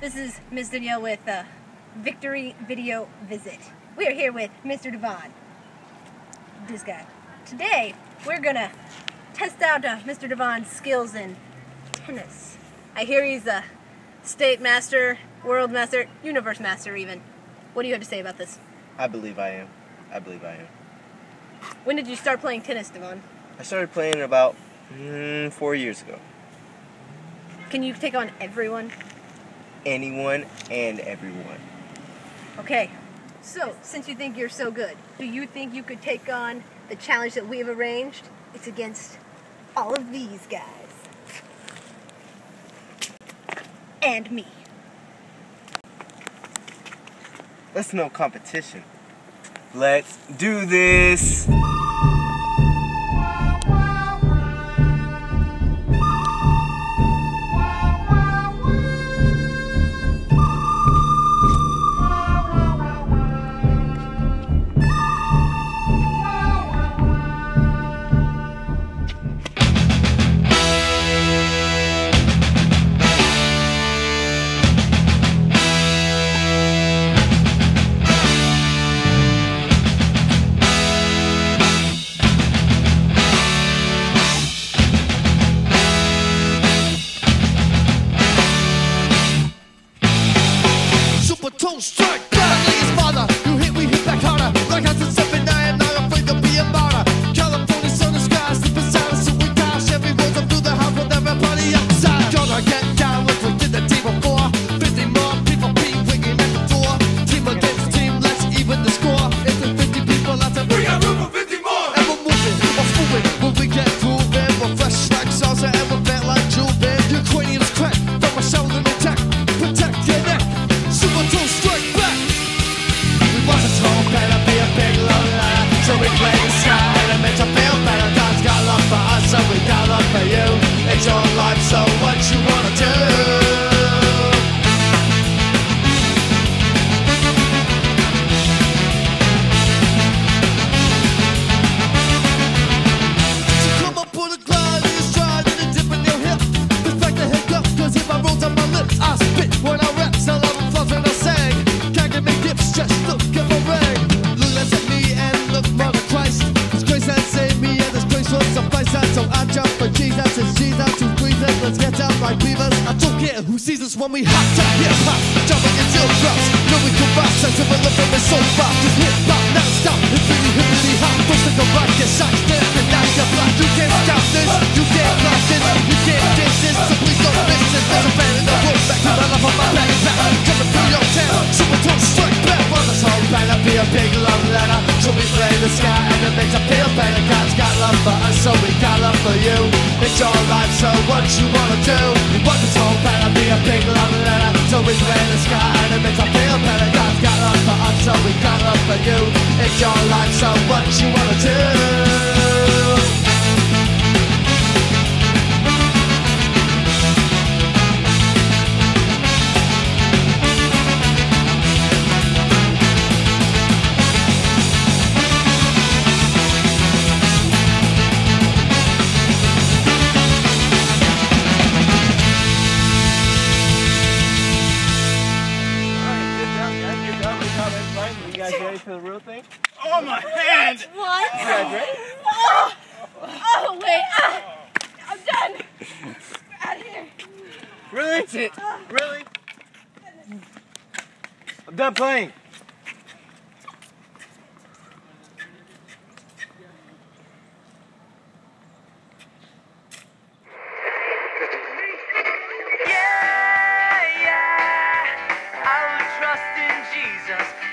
This is Ms. Danielle with uh, Victory Video Visit. We are here with Mr. Devon. This guy. Today, we're gonna test out uh, Mr. Devon's skills in tennis. I hear he's a state master, world master, universe master even. What do you have to say about this? I believe I am. I believe I am. When did you start playing tennis, Devon? I started playing about mm, four years ago. Can you take on everyone? Anyone and everyone. Okay, so since you think you're so good, do you think you could take on the challenge that we've arranged? It's against all of these guys. And me. That's no competition. Let's do this. I don't care who sees us when we hot top hip hop. Jumping until drops, can rock. Sensible them is so far. Just hip hop, not stop. It's really hippity hop. Push the rock, get shots, for you. It's your life, so what you wanna do? We want this whole band, be a big love letter. So we play the sky and it makes us feel guys ready for the real thing? Oh, my hand! What? You guys ready? Oh, oh wait. Ah, I'm done. Out of here. Really? That's it. Really? I'm done playing. Yeah, yeah, I will trust in Jesus.